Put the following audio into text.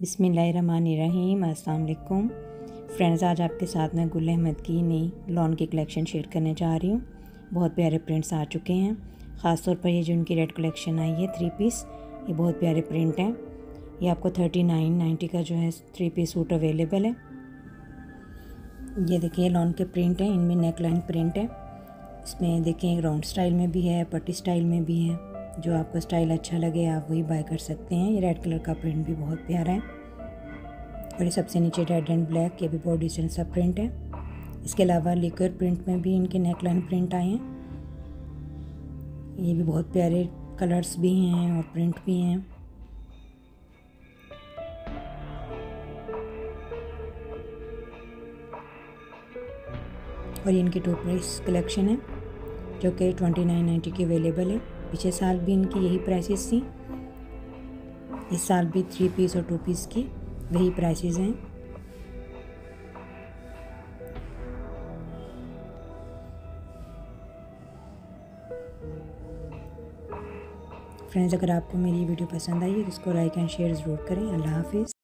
बिसमीम अल्लाम फ्रेंड्स, आज आपके साथ मैं गुल अहमद की नई लॉन की कलेक्शन शेयर करने जा रही हूँ। बहुत प्यारे प्रिंट्स आ चुके हैं। ख़ास तौर पर ये जो उनकी रेड कलेक्शन आई है थ्री पीस ये बहुत प्यारे प्रिंट हैं। ये आपको थर्टी नाइन नाइन्टी का जो है थ्री पीस सूट अवेलेबल है। ये देखिए, लॉन के प्रिंट हैं, इनमें नेक लाइन प्रिंट है। इसमें देखें राउंड स्टाइल में भी है, पट्टी स्टाइल में भी है। जो आपको स्टाइल अच्छा लगे, आप वही बाय कर सकते हैं। ये रेड कलर का प्रिंट भी बहुत प्यारा है। और ये सबसे नीचे रेड एंड ब्लैक ये भी बहुत डिसेंट सा प्रिंट है। इसके अलावा लिकर प्रिंट में भी इनके नेकलाइन प्रिंट आए हैं। ये भी बहुत प्यारे कलर्स भी हैं और प्रिंट भी हैं। और इनकी टू प्राइस कलेक्शन है, जो कि ट्वेंटी नाइन नाइन्टी की अवेलेबल है। पिछले साल भी इनकी यही प्राइसेस थी। इस साल भी थ्री पीस और टू पीस की वही प्राइसेस हैं। फ्रेंड्स अगर आपको मेरी वीडियो पसंद आई है तो इसको लाइक एंड शेयर ज़रूर करें। अल्लाह हाफिज़।